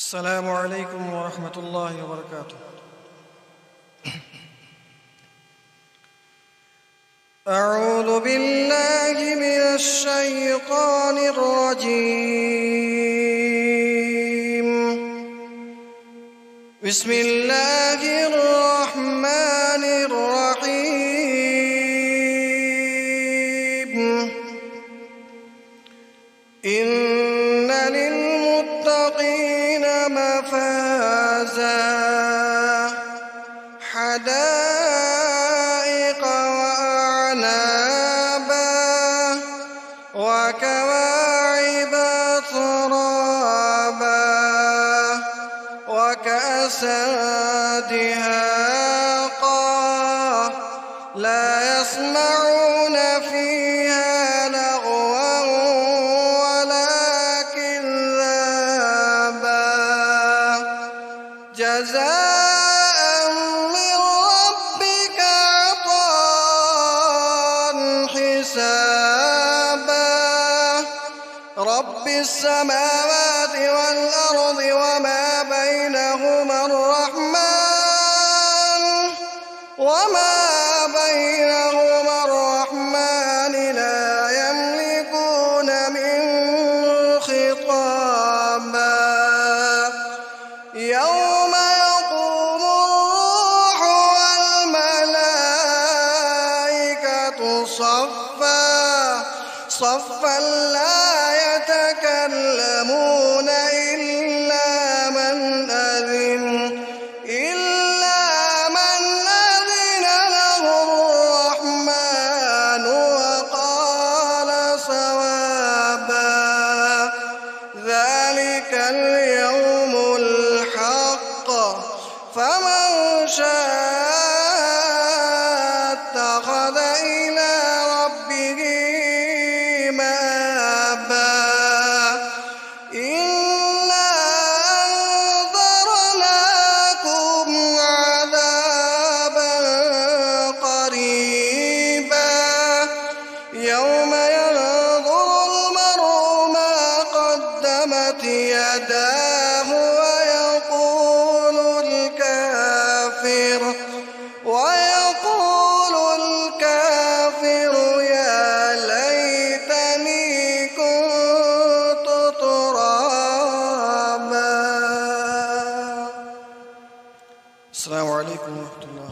السلام عليكم ورحمة الله وبركاته. أعوذ بالله من الشيطان الرجيم. بسم الله الرحمن الرحيم. إن للمتقين مفازا حدائق وأعنابا وكواعب ترابا وكأسا دهاقا لا يسمعون جزاء من ربك عطاء حسابا. رب السماوات والأرض وما بينهما الرحمن. وما بينهما صفا لا يتكلمون إلا من أذن إلا من أذن له الرحمن وقال صوابا ذلك اليوم الحق. فمن شاء بطلت يداه ويقول الكافر ويقول الكافر يا ليتني كنت ترابا. السلام عليكم ورحمة الله.